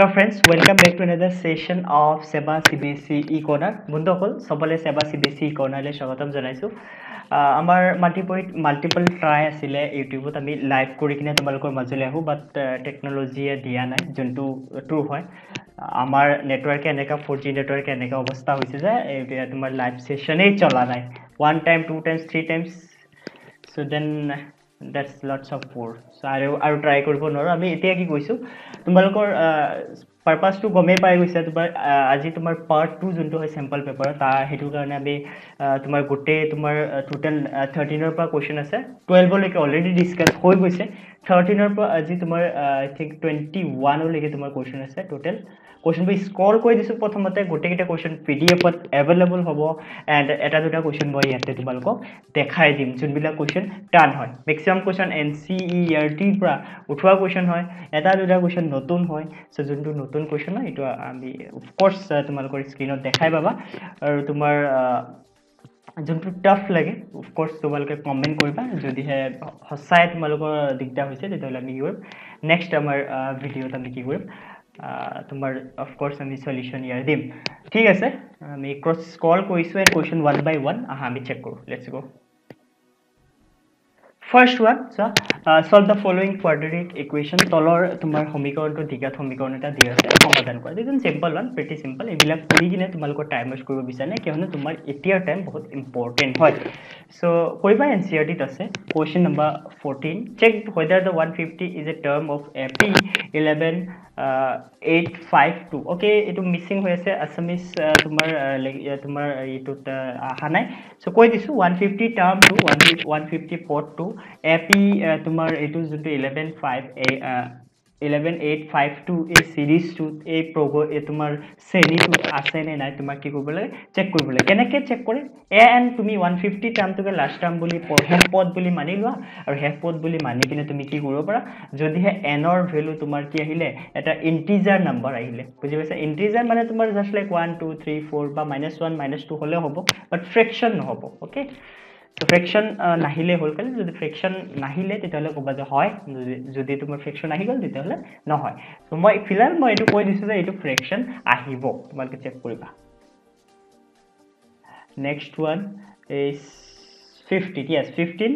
Hello friends, welcome back to another session of SEBA CBSE e-corner. বন্ধুসকল চবলে SEBA CBSE e-cornerলৈ স্বাগতম জনাইছোঁ। আমাৰ multipoint multiple try আছিলে ইউটিউবত আমি লাইভ কৰি কিনে তোমালোকৰ মাজলৈ আহোঁ বাট টেকন'লজিয়ে দিয়া নাই যোনটো ট্ৰু হয়। আমাৰ নেটৱৰ্কে এনেকুৱা ফ'ৰ জি নেটৱৰ্কে এনেকুৱা অৱস্থা হৈছে যে তোমাৰ লাইভ ছেশ্যনেই চলা নাই। One time two times three times so' then that's lots of for so' আৰু আৰু ট্ৰাই কৰিব নোৱাৰোঁ। আমি এতিয়া কি কৈছোঁ তোমালোকৰ পাৰ্পাছটো গমেই পাই গৈছে। তোমাৰ আজি তোমাৰ পাৰ্ট টু যোনটো হয় চেম্পল পেপাৰ তাৰ সেইটোৰ কাৰণে আমি তোমাৰ গোটেই তোমাৰ টোটেল থাৰ্টিনৰ পৰা কুৱেশ্যন আছে। টুৱেলভলৈকে অলৰেডি ডিছকাছ হৈ গৈছে। থাৰ্টিনৰ পৰা আজি তোমাৰ আই থিংক টুৱেণ্টি ওৱানলৈকে তোমাৰ কুৱেশ্যন আছে টোটেল কুৱেশ্যনবোৰ স্কল কৰি দিছোঁ প্ৰথমতে গোটেইকেইটা কুৱেশ্যন পি ডি এফত এভেইলেবল হ'ব। এণ্ড এটা দুটা কুৱেশ্যন মই ইয়াতে তোমালোকক দেখাই দিম যোনবিলাক কুৱেশ্যন টান হয়। Maximum question N C E R টিৰ পৰা উঠোৱা কুৱেশ্যন হয়। এটা দুটা কুৱেশ্যন নতুন হয়। চ' যোনটো নতুন কুৱেশ্যন হয় এইটো আমি অফক'ৰ্চ তোমালোকৰ স্ক্ৰীণত দেখাই পাবা। আৰু তোমাৰ যোনটো টাফ লাগে অফক'ৰ্চ তোমালোকে কমেণ্ট কৰিবা যদিহে সঁচাই তোমালোকৰ দিগদাৰ হৈছে তেতিয়াহ'লে আমি কি কৰিম? নেক্সট আমাৰ ভিডিঅ'ত আমি কি কৰিম? তোমাৰ অফক'ৰ্চ আমি চলিউশ্যন ইয়াৰ দিম। ঠিক আছে আমি ক্ৰছ কল কৰিছোঁ and question one by one আহা আমি চেক কৰোঁ। লেটছ গ' ফাৰ্ষ্ট ওৱান চোৱা solve the following quadratic equation তলৰ তোমাৰ সমীকৰণটো দীঘাত সমীকৰণ এটা দি আছে সমাধান কৰা। This simple one pretty simple এইবিলাক কৰি কিনে তোমালোকৰ টাইম ৱেষ্ট কৰিব বিচাৰে কিয়নো তোমাৰ এতিয়াৰ টাইম বহুত ইম্পৰ্টেণ্ট হয়। চ' কৰিবা এন চি আৰ টিত আছে question number fourteen check whether the one fifty is a term of A P eleven eight five two okay এইটো মিচিং হৈ আছে। আছামিজ তোমাৰ তোমাৰ এইটোত অহা নাই। চ' কৈ দিছোঁ one fifty টাৰ্মটো one one fifty four two A P তোমাৰ এইটো যোনটো ইলেভেন ফাইভ এই ইলেভেন এইট ফাইভ টু এই চিৰিজটোত এই প্ৰগ এই তোমাৰ শ্ৰেণীটোত আছেনে নাই তোমাক কি কৰিব লাগে চেক কৰিব লাগে কেনেকৈ চেক কৰে এ এন তুমি ওৱান ফিফটি টাৰ্মটোকে লাষ্ট টাৰ্ম বুলি শেষ পদ বুলি মানি লোৱা আৰু শেষ পদ বুলি মানি কিনে তুমি কি কৰিব পাৰা? যদিহে এনৰ ভেলু তোমাৰ কি আহিলে এটা ইণ্টিজাৰ নাম্বাৰ আহিলে। বুজি পাইছা? ইণ্টিজাৰ মানে তোমাৰ just like one two three four বা মাইনাছ ওৱান মাইনাছ টু হ'লেও হ'ব বাট ফ্ৰেকশ্যন নহ'ব অ'কে ত' ফ্ৰেকশ্যন নাহিলে হ'ল খালি যদি ফ্ৰেকশ্যন নাহিলে তেতিয়াহ'লে ক'বা যে হয় যদি তোমাৰ ফ্ৰেকশ্যন আহি গ'ল তেতিয়াহ'লে নহয়। ত' মই ফিলহাল মই এইটো কৈ দিছোঁ যে এইটো ফ্ৰেকশ্যন আহিব। তোমালোকে চেক কৰিবা। Next one fifteen yes fifteen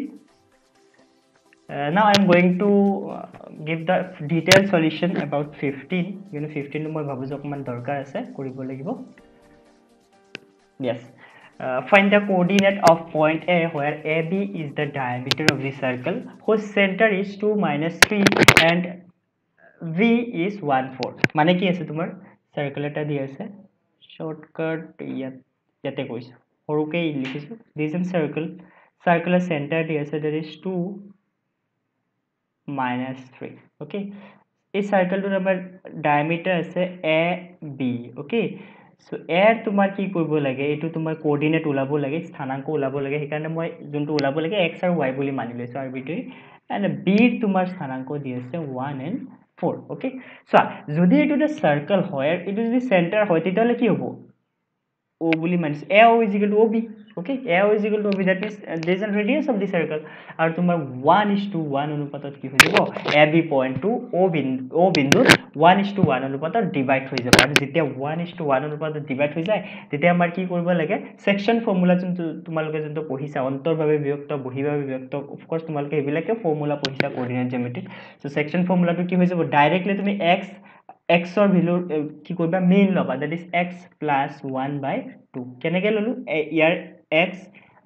now I am going to give the detail solution about fifteen কিন্তু ফিফটিনটো মই ভাবোঁ যে অকণমান দৰকাৰ আছে কৰিব লাগিব। Yes Uh, find the coordinate of point A where AB is the diameter of the circle. Whose center is 2 minus 3 and V is 1 4 মানে কি আছে তোমাৰ চাৰ্কেল এটা দি আছে শৰ্টকাট ইয়াত ইয়াতে কৈছোঁ সৰুকে লিখিছোঁ দিছ এন চাৰ্কেল চাৰ্কেলৰ চেণ্টাৰ দি আছে that is two minus three okay এই চাৰ্কেলটোত আমাৰ ডায়মিটাৰ আছে এ বি অ'কে চ' এৰ তোমাৰ কি কৰিব লাগে? এইটো তোমাৰ কৰ্ডিনেট ওলাব লাগে স্থানাংক ওলাব লাগে। সেইকাৰণে মই যোনটো ওলাব লাগে এক্স আৰু ৱাই বুলি মানি লৈছোঁ আৰ্বিট্ৰেৰী এণ্ড বিৰ তোমাৰ স্থানাংক দি আছে ওৱান এণ্ড ফ'ৰ অ'কে চোৱা যদি এইটো এটা চাৰ্কেল হয় এইটো যদি চেণ্টাৰ হয় তেতিয়াহ'লে কি হ'ব? অ' বুলি মানিছোঁ A O' equal to O' B okay A O' equal to O' B that means this an radius of the circle আৰু তোমাৰ ওৱান ইজ টু ওৱান অনুপাতত কি হৈ যাব এ বি পইণ্টটো অ' বিন্দু অ' বিন্দুত ওৱান ইজ টু ওৱান অনুপাতত ডিভাইড হৈ যাব আৰু যেতিয়া ওৱান ইজ টু ওৱান অনুপাতত ডিভাইড হৈ যায় তেতিয়া আমাৰ কি কৰিব লাগে ছেকশ্যন ফৰ্মুলা যোনটো তোমালোকে যোনটো পঢ়িছা অন্তৰভাৱে বিভক্ত বহিভাৱে বিভক্ত অফক'ৰ্চ তোমালোকে সেইবিলাকে ফৰ্মুলা পঢ়িছা কৰ্ডিনেট জেমেট্ৰিত চ' ছেকশ্যন ফৰ্মুলাটো কি হৈ যাব ডাইৰেক্টলি তুমি এক্স এক্সৰ ভেলু কি কৰিবা? মেইন ল'বা that is X plus one by two কেনেকৈ ল'লোঁ? ইয়াৰ এক্স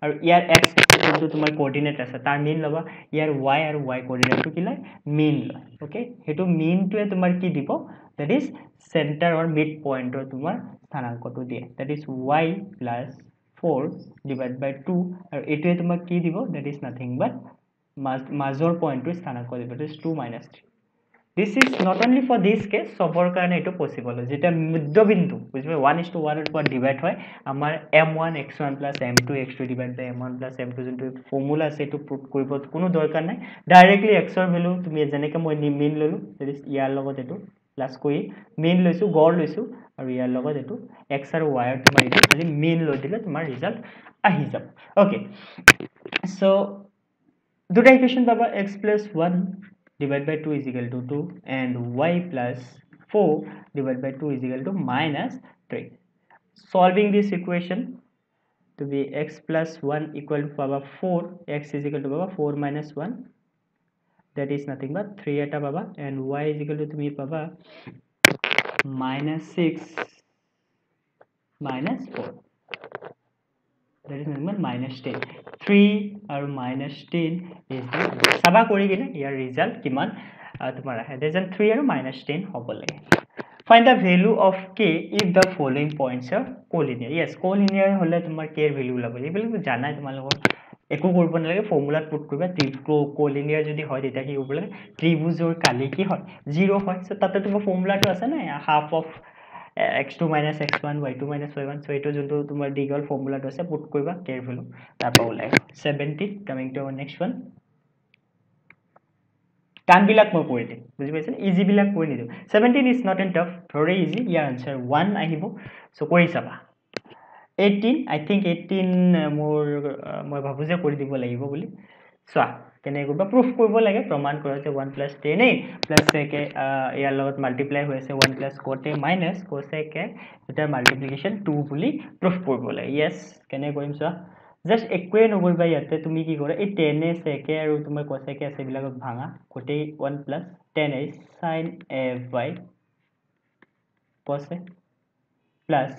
আৰু ইয়াৰ এক্স যোনটো তোমাৰ কৰ্ডিনেট আছে তাৰ মেইন ল'বা। ইয়াৰ ৱাই আৰু ৱাই কৰ্ডিনেটটো কি লয়? মেইন লয় অ'কে সেইটো মেইনটোৱে তোমাৰ কি দিব? দেট ইজ চেণ্টাৰৰ মিড পইণ্টৰ তোমাৰ স্থানাংকটো দিয়ে। That is Y plus four divide by two আৰু এইটোৱে তোমাক কি দিব? দেট ইজ নাথিং বাট মাজ মাজৰ পইণ্টটোৰ স্থানাংক দিব। That is two minus three this is not only for this case চবৰ কাৰণে এইটো পচিবল হয়। যেতিয়া মধ্যবিন্দু বুজিব ওৱান ইজ টু ওৱানৰ পৰা ডিভাইড হয় আমাৰ M one X one plus M two X two divide by M one plus M two যোনটো ফৰ্মুলা আছে এইটো প্ৰুভ কৰিব কোনো দৰকাৰ নাই। ডাইৰেক্টলি এক্সৰ ভেলু তুমি যেনেকৈ মই মেইন ল'লোঁ ইয়াৰ লগত এইটো প্লাছ কৰি মেইন লৈছোঁ গড় লৈছোঁ আৰু ইয়াৰ লগত এইটো এক্স আৰু ৱাইৰ তোমাৰ এইটো খালি মেইন লৈ দিলে তোমাৰ ৰিজাল্ট আহি যাব। অ'কে চ' দুটা ইকুৱেশ্যন পাবা X plus one divided by 2 is equal to 2 and y plus 4 divided by 2 is equal to minus 3. Solving this equation to be x plus 1 equal to power 4, x is equal to power 4 minus 1 that is nothing but 3 at power and y is equal to 3 power minus 6 minus 4 minus 10 3 or minus 10 is the saba kori gine your result kiman tumar ahe there is 3 or minus 10 hobo lage find the value of k if the following points are collinear yes collinear hole tumar k value labo ei bolu janai tumar logor একো কৰিব নালাগে ফৰ্মুলাত put কৰিবা কলিনিয়াৰ যদি হয় তেতিয়া কি কৰিব লাগে ত্ৰিভুজৰ কালি কি হয় জিৰ' হয় চ' তাতে তোমাৰ ফৰ্মুলাটো আছে নাই half of X two minus X one Y two minus Y one so' এইটো যোনটো তোমাৰ দীঘল ফৰ্মুলাটো আছে পুট কৰিবা কেৰ ভেলু তাৰপৰা ওলাই seventeen coming to our next one টানবিলাক মই কৰি দিম বুজি পাইছে? ইজিবিলাক কৰি নিদিওঁ। Seventeen is not an tough very easy year answer one আহিব। চ' কৰি চাবা। এইটিন আই থিংক এইটিন মোৰ মই ভাবোঁ যে কৰি দিব লাগিব বুলি। চোৱা কেনেকৈ কৰিবা প্ৰুফ কৰিব লাগে প্ৰমাণ কৰা যে ওৱান প্লাছ টেন এই। প্লাছ একে ইয়াৰ লগত মাল্টিপ্লাই হৈ আছে one plus cot A minus cosec A এতিয়া মাল্টিপ্লিকেশ্যন টু বুলি প্ৰুফ কৰিব লাগে। য়েছ কেনেকৈ কৰিম চোৱা? জাষ্ট একোৱে নকৰিবা ইয়াতে তুমি কি কৰা? এই টেনে চেকে আৰু তোমাৰ কচেকে আছে এইবিলাকক ভাঙা। গোটেই ওৱান প্লাছ টেন এই sine A by cos A plus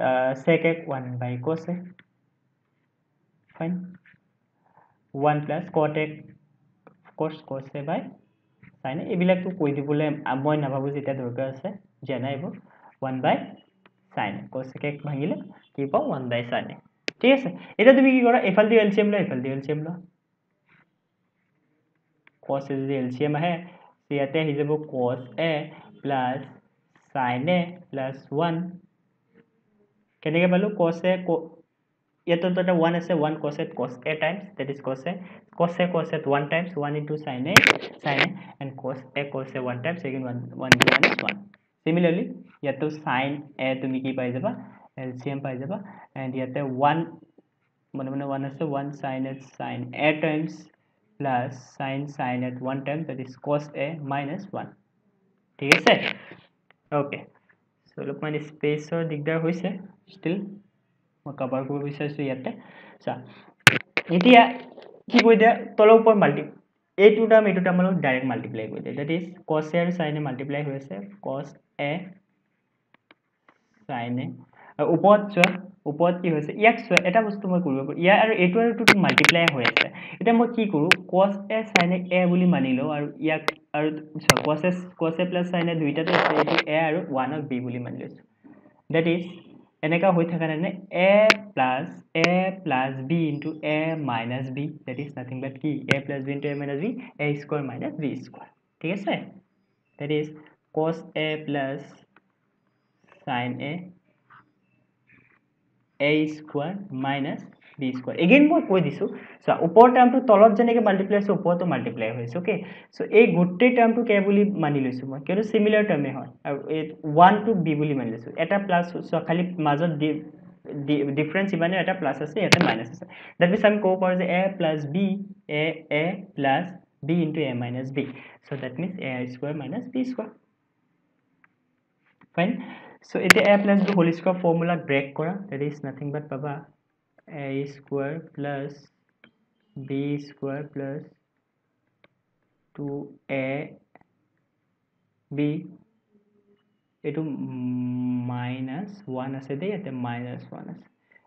uh, sec 1 by cos a fine 1 plus cot a cos cos a by sin a এইবিলাকতো কৈ দিবলৈ মই নাভাবোঁ যেতিয়া দৰকাৰ আছে জনাই এইবোৰ। ওৱান বাই চাইন কচেকে ভাঙিলে কি পাওঁ? ওৱান বাই চাইন এ ঠিক আছে এতিয়া তুমি কি কৰা? এইফালেদি এল চি এম লোৱা এইফালেদি এল চি এম লোৱা। কচ এ যদি এল চি এম আহে ইয়াতে আহি যাব cos A plus sine A plus one কেনেকৈ পালোঁ? কচ এ ইয়াতো এটা ওৱান আছে ওৱান কচ এট কচ এ টাইমছ দেট ইজ কচ A cos A cos at one times one into sine A sine A and cos A cos A one times again one one one one similarly ইয়াতো sine এ তুমি কি পাই যাবা? L C M পাই যাবা। And ইয়াতে one মানে মানে ওৱান আছে one sign at sign A times plus sign sign at one times that is cos A minus one ঠিক আছে? অ'কে অলপমান স্পেচৰ দিগদাৰ হৈছে ষ্টিল মই কভাৰ কৰিব বিচাৰিছোঁ ইয়াতে। চা এতিয়া কি কৰি দিয়া তলৰ ওপৰত মাল্টি এইটো টাৰ্ম এইটো লগত ডাইৰেক্ট মাল্টিপ্লাই কৰি দিয়ে। ডেট ইজ কচ এ আৰু চাইনে মাল্টিপ্লাই হৈ আছে। কচ এ চাইনে আৰু ওপৰত চোৱা ওপৰত কি হৈছে ইয়াক চোৱা এটা বস্তু মই কৰিব পাৰোঁ। ইয়াৰ আৰু এইটো আৰু এইটো মাল্টিপ্লাই হৈ আছে। এতিয়া মই কি কৰোঁ কচ এ চাইনে এ বুলি মানি লওঁ আৰু ইয়াক আৰু চোৱা কচ এ কচ এ প্লাছ চাইনে দুইটাতে এইটো এ আৰু ওৱানক বি বুলি মানি লৈছোঁ। ডেট ইজ এনেকুৱা হৈ থকা নাই A plus A plus B into A minus B that is nothing but কি A plus B into A minus B A square minus B square ঠিক আছে? That is cos A plus sine A A square minus B square again মই কৈ দিছোঁ চোৱা ওপৰ টাৰ্মটো তলত যেনেকৈ মাল্টিপ্লাই হৈছে ওপৰতো মাল্টিপ্লাই হৈছে অ'কে চ' এই গোটেই টাৰ্মটো কে বুলি মানি লৈছোঁ মই কিয়নো চিমিলাৰ টাৰ্মেই হয় আৰু এই ওৱান টু বি বুলি মানি লৈছোঁ। এটা প্লাছ চোৱা খালি মাজত ডি ডিফাৰেঞ্চ ইমানে এটা প্লাছ আছে ইয়াতে মাইনাছ আছে। ডেট মিনছ আমি ক'ব পাৰোঁ যে A plus B A A plus B into A minus B so' that means A square minus B square fine so' এতিয়া A plus B whole square ফৰ্মুলাক break কৰা that is nothing but পাবা a square plus b square plus 2a b এইটো minus one আছে দেই ইয়াতে minus one আছে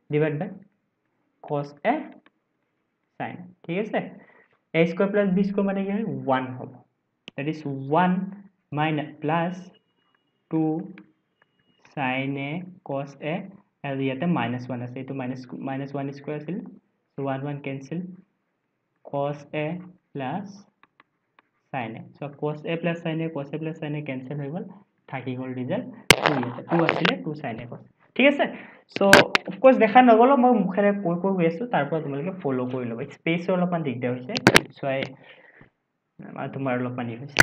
divide by cos A sine ঠিক আছে A square plus B square মানে কি হয় ওৱান হ'ব that is one minus plus two sine A cos A আৰু ইয়াতে মাইনাছ ওৱান আছে এইটো মাইনাছ মাইনাছ ওৱান স্কুৱাৰ আছিল চ' ওৱান ওৱান কেঞ্চেল কছ এ প্লাছ চাইন এ চ' কছ এ plus sine A cos A plus sine A cancel হৈ গ'ল থাকি গ'ল ৰিজাল্ট টু টু আছিলে টু চাইন এ কছ ঠিক আছে? চ' অফক'ৰ্চ দেখা নগ'লেও মই মুখেৰে কৈ কৈ গৈ আছোঁ। তাৰ পৰা তোমালোকে ফ'ল' কৰি ল'বা। স্পেচৰ অলপমান দিগদাৰ হৈছে। চোৱাই তোমাৰ অলপমান ই হৈছে।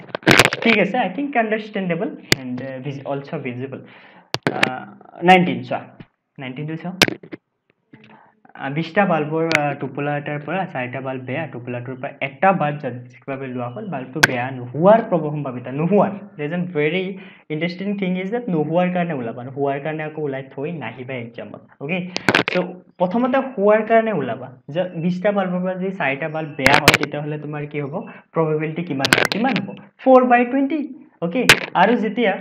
ঠিক আছে? I think understandable and also' visible nineteen চোৱা। নাইনটিনটো চাওঁ। বিশটা বাল্বৰ টোপোলা এটাৰ পৰা চাৰিটা বাল্ব বেয়া টোপোলাটোৰ পৰা এটা বাল্ব যাদৃচ্ছিকভাৱে লোৱা হ'ল বাল্বটো বেয়া নোহোৱাৰ প্ৰবল সম্ভাৱিতা নোহোৱাৰ। That's an very interesting thing is that নোহোৱাৰ কাৰণে ওলাবা নোহোৱাৰ কাৰণে আকৌ ওলাই থৈ নাহিবা এক্সামত অ'কে চ' প্ৰথমতে হোৱাৰ কাৰণে ওলাবা যে বিশটা বাল্বৰ পৰা যদি চাৰিটা বাল্ব বেয়া হয় তেতিয়াহ'লে তোমাৰ কি হ'ব? প্ৰবেবিলিটি কিমান হ'ব? কিমান হ'ব? ফ'ৰ বাই টুৱেণ্টি অ'কে আৰু যেতিয়া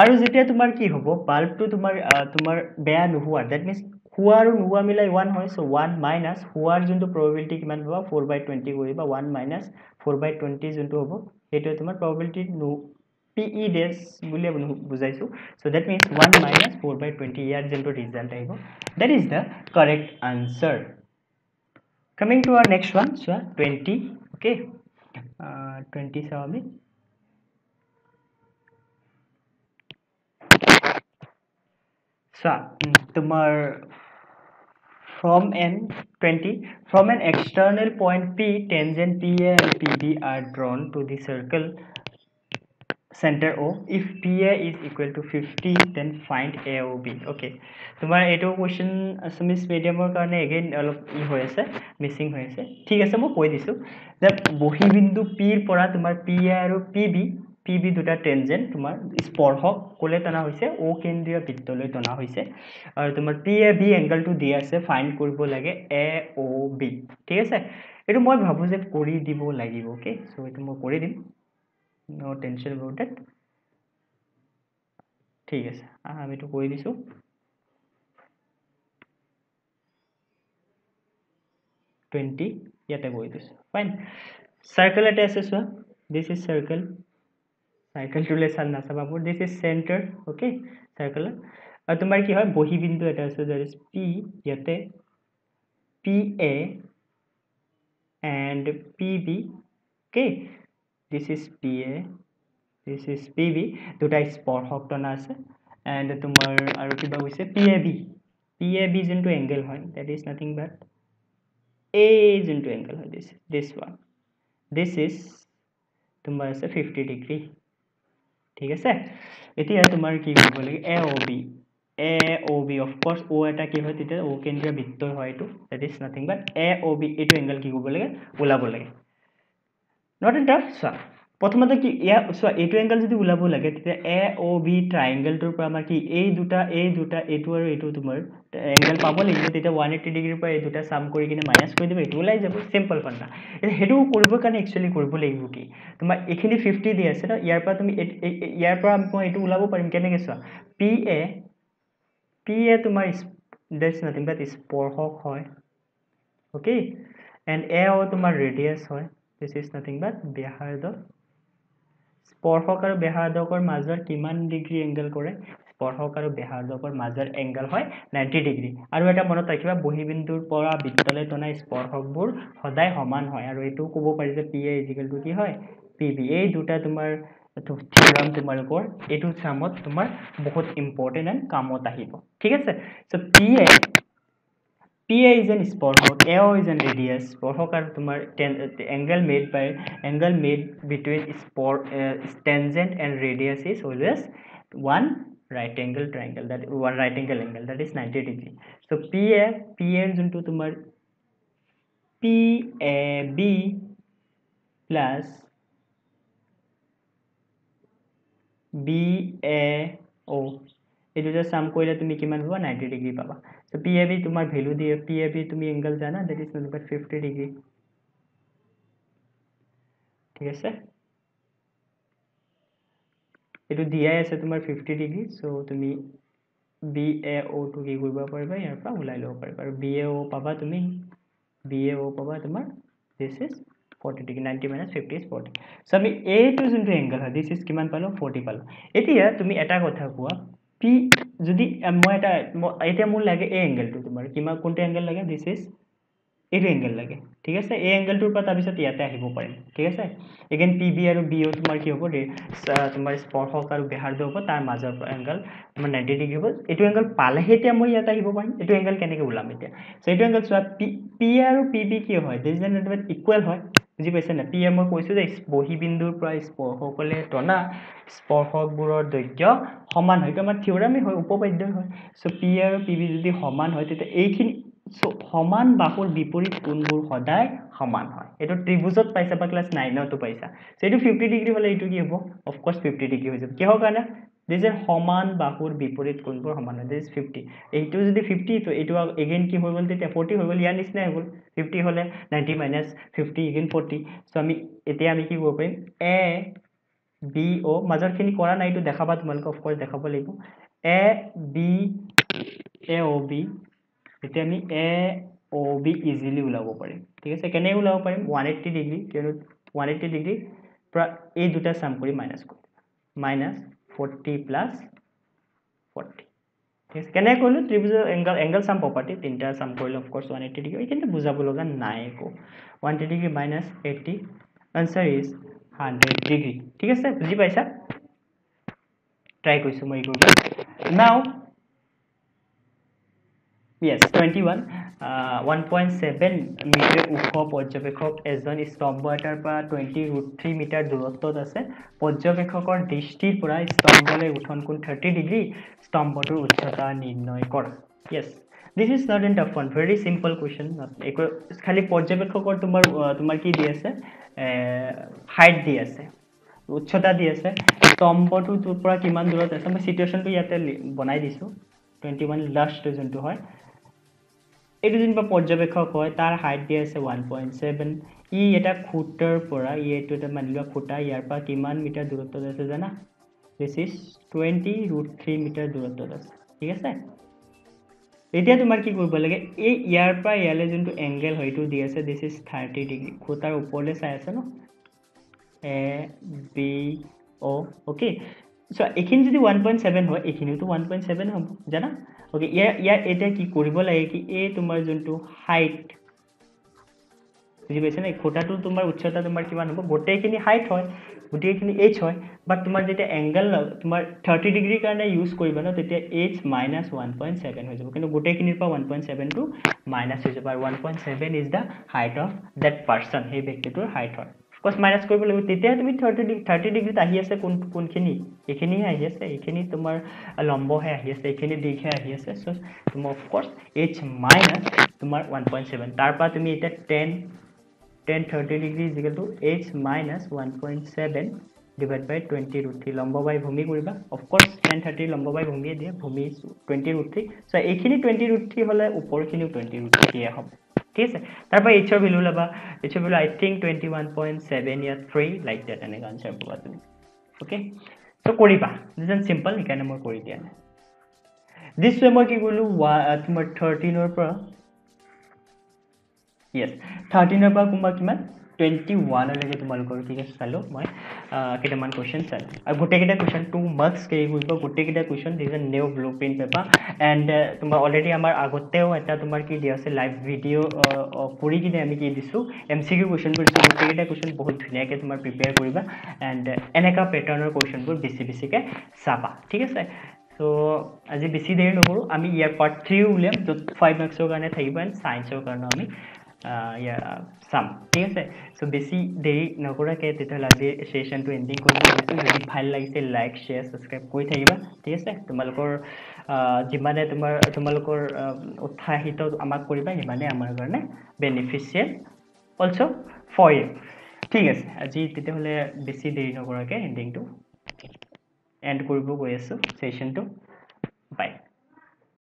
আৰু যেতিয়া তোমাৰ কি হ'ব বাল্বটো তোমাৰ তোমাৰ বেয়া নোহোৱা ডেট মিনছ হোৱা আৰু নোহোৱা মিলাই ওৱান হয় চ' ওৱান মাইনাছ হোৱাৰ যোনটো প্ৰবেবিলিটি কিমান পাবা ফ'ৰ বাই টুৱেণ্টি কৰিবা one minus four by twenty যোনটো হ'ব সেইটোৱে তোমাৰ প্ৰবেবিলিটি নো পি ই ডেছ বুলি বুজাইছোঁ so' that means one minus four by twenty ইয়াৰ যোনটো ৰিজাল্ট আহিব that is the correct answer coming to our next one চোৱা twenty okay twenty চাওঁ আমি। চোৱা তোমাৰ from n 20 from an external point p tangent pa and pb are drawn to the circle center o if pa is equal to 50 then find aob okay তোমাৰ এইটো question Assamese মিডিয়ামৰ কাৰণে again অলপ ই হৈ আছে মিচিং হৈ আছে ঠিক আছে মই কৈ দিছোঁ যে বহীবিন্দু পিৰ পৰা তোমাৰ পি এ আৰু পি বি পি বি দুটা টেনজেণ্ট তোমাৰ স্পৰ্শক ক'লে টনা হৈছে অ' কেন্দ্ৰীয় বৃত্তলৈ টনা হৈছে। আৰু তোমাৰ পি এ বি এংগলটো দি আছে ফাইণ্ড কৰিব লাগে এ অ' বি ঠিক আছে? এইটো মই ভাবোঁ যে কৰি দিব লাগিব অ'কে চ' এইটো মই কৰি দিম। ন' টেনশ্যন এবাউট ডেট ঠিক আছে আমি এইটো কৰি দিছোঁ। টুৱেণ্টি ইয়াতে কৰি দিছোঁ। ফাইন চাৰ্কেল এটা আছে চোৱা। দিছ ইজ চাৰ্কেল চাইকেলটোলৈ চাল নাচাবাবোৰ দিছ ইজ চেণ্টাৰ অ'কে চাইকেলৰ আৰু তোমাৰ কি হয় বহীবিন্দু এটা আছে দেট ইজ পি ইয়াতে P A and P B okay this is P A this is P B দুটা স্পৰ্শক টনা আছে এণ্ড তোমাৰ আৰু কিবা হৈছে P A B P A B যোনটো এংগেল হয় দেট ইজ নাথিং বাট এই যোনটো এংগেল হয় দিছ দিছ ওৱান দিছ ইজ তোমাৰ আছে ফিফটি ডিগ্ৰী ঠিক আছে? এতিয়া তোমাৰ কি কৰিব লাগে? A O' B A O' B of course O' এটা কি হয় তেতিয়া অ' কেন্দ্ৰীয় বৃত্ত হয় এইটো that is nothing but A O' B এইটো এংগেল কি কৰিব লাগে? ওলাব লাগে। নট ইন টাফ চোৱা। প্ৰথমতে কি ইয়াৰ চোৱা এইটো এংগেল যদি ওলাব লাগে তেতিয়া এ অ' বি ট্ৰাইংগেলটোৰ পৰা আমাৰ কি এই দুটা এই দুটা এইটো আৰু এইটো তোমাৰ এংগেল পাব লাগিব তেতিয়া ওৱান এইটি ডিগ্ৰীৰ পৰা এই দুটা চাম কৰি কিনে মাইনাছ কৰি দিব এইটো ওলাই যাব চিম্পল ফাণ্ডা সেইটো কৰিবৰ কাৰণে একচুৱেলি কৰিব লাগিব কি তোমাৰ এইখিনি ফিফটি দি আছে ন ইয়াৰ পৰা তুমি ইয়াৰ পৰা মই এইটো ওলাব পাৰিম কেনেকৈ চোৱা পি এ পি এ তোমাৰ দেছ নাথিং বাট স্পৰ্শক হয় অ'কে এণ্ড এ অ' তোমাৰ ৰেডিয়াছ হয় দিছ ইজ নাথিং বাট ব্যাসাৰ্ধ স্পৰ্শক আৰু ব্যাসাৰ্ধকৰ মাজত কিমান ডিগ্ৰী এংগেল কৰে? স্পৰ্শক আৰু ব্যাসাৰ্ধকৰ মাজৰ এংগেল হয় নাইণ্টি ডিগ্ৰী আৰু এটা মনত ৰাখিবা বহীবিন্দুৰ পৰা বৃত্তলৈ টনা স্পৰ্শকবোৰ সদায় সমান হয়। আৰু এইটোও ক'ব পাৰি যে পি এ ইজিকেলটো কি হয়? পি বি এই দুটা তোমাৰ থিয়ৰাম তোমালোকৰ এইটো চামত তোমাৰ বহুত ইম্পৰ্টেণ্ট এণ্ড কামত আহিব। ঠিক আছে? So' P A P A is an স্পৰ্শক A O' is an radius স্পৰ্শক আৰু তোমাৰ angle made by angle made between স্পৰ tangent and radius is always one right angle triangle that one right angle angle that is ninety degree so' P A P R যোনটো তোমাৰ P A B plus B A O' এই দুটা চাম কৰিলে তুমি কিমান পাবা ninety degree পাবা চ' পি এ বি তোমাৰ ভেলু দিয়ে পি এ বি তুমি এংগল জানা that is not but fifty degree ঠিক আছে এইটো দিয়াই আছে তোমাৰ ফিফটি ডিগ্ৰী চ' তুমি বি এ অ'টো কি কৰিব পাৰিবা ইয়াৰ পৰা ওলাই ল'ব পাৰিবা আৰু বি এ অ' পাবা তুমি বি এ অ' পাবা তোমাৰ this is forty degree ninety minus fifty is forty so' আমি এইটো যোনটো এংগল হয় দিছ ইজ কিমান পালোঁ ফৰ্টি পালোঁ এতিয়া তুমি এটা কথা কোৱা পি যদি মই এটা এতিয়া মোৰ লাগে এই এংগেলটো তোমাৰ কিমান কোনটো এংগেল লাগে? দিছ ইজ এইটো এংগেল লাগে। ঠিক আছে? এই এংগেলটোৰ পৰা তাৰপিছত ইয়াতে আহিব পাৰিম। ঠিক আছে? এগেইন পি বি আৰু বি অ' তোমাৰ কি হ'ব? তোমাৰ স্পৰ্শক আৰু বেহাৰ্য হ'ব তাৰ মাজৰ এংগেল তোমাৰ নাইণ্টি ডিগ্ৰী হ'ব। এইটো এংগেল পালেহে এতিয়া মই ইয়াতে আহিব পাৰিম। এইটো এংগেল কেনেকৈ ওলাম এতিয়া? চ' এইটো এংগেল চোৱা পি পি আৰু পি বি কি হয়? এন ইকুৱেল হয়। বুজি পাইছে নাই? পি মই কৈছোঁ যে বহীবিন্দুৰ পৰা স্পৰ্শকলে টনা স্পৰ্শকবোৰৰ দৈৰ্ঘ্য সমান হয়। এইটো আমাৰ থিয়ৰামেই হয় উপপাদ্যই হয়। চ' পি এ আৰু পি বি যদি সমান হয় তেতিয়া এইখিনি চ' সমান বাহুৰ বিপৰীত কোণবোৰ সদায় সমান হয়? এইটো ত্ৰিভুজত পাইছা বা ক্লাছ নাইনতো পাইছা? চ' এইটো ফিফটি ডিগ্ৰী হ'লে এইটো কি হ'ব? অফক'ৰ্চ ফিফটি ডিগ্ৰী হৈ যাব। কিহৰ কাৰণে? যে সমান বাহুৰ বিপৰীত কোণবোৰ সমান হয় দিছ ফিফটি এইটো যদি ফিফটি ত' এইটো এগেইন কি হৈ গ'ল তেতিয়া ফৰ্টি হৈ গ'ল ইয়াৰ নিচিনাই হৈ গ'ল। ফিফটি হ'লে ninety minus fifty again forty so' আমি এতিয়া আমি কি কৰিব পাৰিম? এ বি অ' মাজৰখিনি কৰা নাই এইটো দেখাবা তোমালোকে অফক'ৰ্চ দেখাব লাগিব। A B A O B এতিয়া আমি এ অ' বি ইজিলি ওলাব পাৰিম। ঠিক আছে কেনেকৈ ওলাব পাৰিম? ওৱান এইট্টি ডিগ্ৰী কিয়নো ওৱান এইট্টি ডিগ্ৰী পৰা এই দুটা চাম কৰি মাইনাছ কৰিম মাইনাছ ফৰ্টি প্লাছ ফৰ্টি ঠিক আছে কেনেকৈ কৰিলোঁ? ত্ৰিভুজৰ এংগল এংগল চাম প্ৰপাৰ্টি তিনিটা চাম কৰিলোঁ অফক'ৰ্চ ওৱান এইট্টি ডিগ্ৰী এইখিনিতে বুজাব লগা নাই একো। One eighty degree minus eighty answer is hundred degree ঠিক আছে বুজি পাইছা? ট্ৰাই কৰিছোঁ মই এই কৰিব now yes twenty one one point seven meter ওখ পৰ্যবেক্ষক এজন স্তম্ভ এটাৰ পৰা টুৱেণ্টি থ্ৰী মিটাৰ দূৰত্বত আছে। পৰ্যবেক্ষকৰ দৃষ্টিৰ পৰা স্তম্ভলৈ উঠন কোণ থাৰ্টি ডিগ্ৰী স্তম্ভটোৰ উচ্চতা নিৰ্ণয় কৰা। Yes this is not an tough one very simple question একো খালি পৰ্যবেক্ষকৰ তোমাৰ তোমাৰ কি দি আছে? হাইট দি আছে। উচ্চতা দি আছে। স্তম্ভটো তোৰ পৰা কিমান দূৰত আছে? মই চিটুৱেশ্যনটো ইয়াতে বনাই দিছোঁ। টুৱেণ্টি ওৱান লাষ্ট যোনটো হয়। এইটো যেনিবা পৰ্যবেক্ষক হয় তাৰ হাইট দি আছে ওৱান পইণ্ট ছেভেন ই এটা খুঁটাৰ পৰা ই এইটো এটা মানি লোৱা খুঁটা ইয়াৰ পৰা কিমান মিটাৰ দূৰত্বত আছে জানা? This is twenty root three meter দূৰত্বত আছে ঠিক আছে? এতিয়া তোমাৰ কি কৰিব লাগে এই ইয়াৰ পৰা ইয়ালৈ যোনটো এংগেল হয় এইটো দি আছে দিছ ইজ থাৰ্টি ডিগ্ৰী খুঁটাৰ ওপৰলৈ চাই আছে ন? A B O okay so এইখিনি যদি ওৱান পইণ্ট ছেভেন হয় এইখিনিওতো ওৱান পইণ্ট ছেভেন হ'ব জানা? অ'কে ইয়াৰ ইয়াৰ এতিয়া কি কৰিব লাগে কি এই তোমাৰ যোনটো হাইট বুজি পাইছে নে? খুঁটাটো তোমাৰ উচ্চতা তোমাৰ কিমান হ'ব? গোটেইখিনি হাইট হয় গোটেইখিনি এইচ হয় বাট তোমাৰ যেতিয়া এংগল তোমাৰ থাৰ্টি ডিগ্ৰীৰ কাৰণে ইউজ কৰিবা ন তেতিয়া H minus one point seven হৈ যাব। কিন্তু গোটেইখিনিৰ পৰা ওৱান পইণ্ট ছেভেনটো মাইনাছ হৈ যাব। আৰু one point seven is the height of that person সেই ব্যক্তিটোৰ হাইট হয়। কচ মাইনাছ কৰিব লাগিব তেতিয়াহে তুমি থাৰ্টি ডিগ্ৰী থাৰ্টি ডিগ্ৰীত আহি আছে কোন কোনখিনি? এইখিনিহে আহি আছে এইখিনি তোমাৰ লম্বহে আহি আছে এইখিনি দিশহে আহি আছে চ' তোমাৰ অফক'ৰ্চ এইচ মাইনাছ তোমাৰ ওৱান পইণ্ট ছেভেন তাৰপৰা তুমি এতিয়া ten ten thirty degree two H minus one point seven divide by twenty root three লম্ব বাই ভূমি কৰিবা অফক'ৰ্চ টেন থাৰ্টি লম্ব বাই ভূমিয়ে দিয়ে ভূমি টুৱেণ্টি ৰুট থ্ৰী চ' এইখিনি টুৱেণ্টি ৰুট থ্ৰী হ'লে ওপৰখিনিও টুৱেণ্টি ৰুট থ্ৰীয়ে হ'ব। ঠিক আছে তাৰপৰা এইচৰ ভেলু ল'বা এইচৰ value I think twenty one point seven ইয়াত থ্ৰী লাইক ডেট এনেকৈ আনচাৰ পাবা তুমি অ'কে চ' কৰিবা দিছ এন চিম্পল সেইকাৰণে মই কৰি দিয়া নাই দিছ ৱে মই কি কৰিলোঁ ৱা তোমাৰ থাৰ্টিনৰ পৰা য়েছ থাৰ্টিনৰ পৰা কোনোবা কিমান টুৱেণ্টি ওৱানলৈকে তোমালোকৰ ঠিক আছে চালোঁ মই কেইটামান কুৱেশ্যন চালোঁ। আৰু গোটেইকেইটা কুৱেশ্যন টু মাৰ্কছ কেৰি কৰিব গোটেইকেইটা কুৱেশ্যন দিছ new blue print paper and তোমাৰ অলৰেডি আমাৰ আগতেও এটা তোমাৰ কি দিয়া আছে লাইভ ভিডিঅ' কৰি কিনে আমি কি দিছোঁ এম চি কিউ কুৱেশ্যনবোৰ দিছোঁ গোটেইকেইটা কুৱেশ্যন বহুত ধুনীয়াকৈ তোমাৰ প্ৰিপেয়াৰ কৰিবা এণ্ড এনেকুৱা পেটাৰ্ণৰ কুৱেশ্যনবোৰ বেছি বেছিকৈ চাবা ঠিক আছে? চ' আজি বেছি দেৰি নকৰোঁ আমি ইয়াৰ পাৰ্ট থ্ৰীও উলিয়াম য'ত ফাইভ মাৰ্কছৰ কাৰণে থাকিব এণ্ড ছায়েন্সৰ কাৰণেও আমি ইয়াৰ চাম ঠিক আছে চ' বেছি দেৰি নকৰাকৈ তেতিয়াহ'লে আজি ছেশ্যনটো এণ্ডিং কৰিব গৈছোঁ যদি ভাল লাগিছে লাইক শ্বেয়াৰ ছাবস্ক্ৰাইব কৰি থাকিবা। ঠিক আছে? তোমালোকৰ যিমানে তোমাৰ তোমালোকৰ উৎসাহিত আমাক কৰিবা সিমানে আমাৰ কাৰণে বেনিফিচিয়েল অলছ' ফৰ ইউ ঠিক আছে? আজি তেতিয়াহ'লে বেছি দেৰি নকৰাকৈ এণ্ডিংটো এণ্ড কৰিব গৈ আছোঁ ছেশ্যনটো বাই